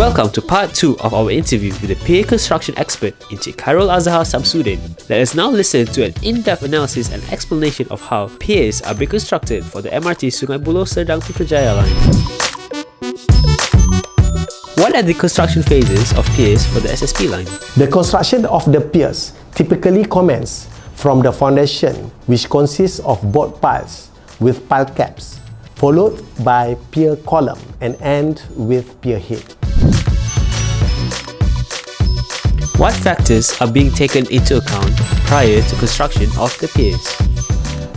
Welcome to part 2 of our interview with the pier construction expert Encik Khairul Azhar Samsuddin. Let us now listen to an in-depth analysis and explanation of how piers are being constructed for the MRT Sungai Buloh Serdang Putrajaya line. What are the construction phases of piers for the SSP line? The construction of the piers typically commences from the foundation which consists of bored piles with pile caps followed by pier column and end with pier head. What factors are being taken into account prior to construction of the piers?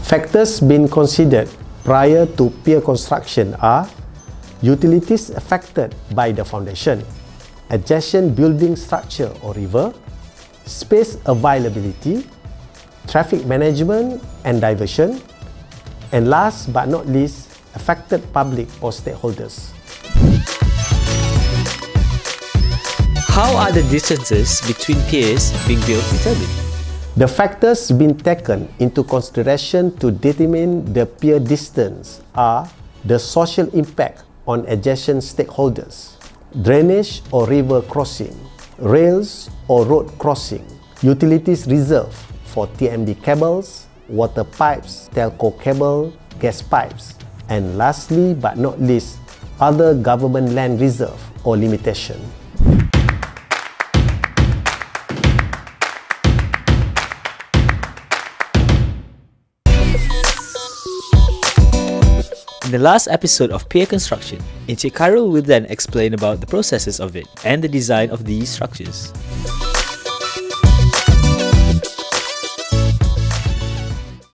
Factors being considered prior to pier construction are utilities affected by the foundation, adjacent building structure or river, space availability, traffic management and diversion, and last but not least, affected public or stakeholders. How are the distances between piers being built determined? The factors being taken into consideration to determine the pier distance are the social impact on adjacent stakeholders, drainage or river crossing, rails or road crossing, utilities reserve for TNB cables, water pipes, telco cable, gas pipes, and lastly but not least, other government land reserve or limitation. In the last episode of pier construction, Khairul will then explain about the processes of it and the design of these structures.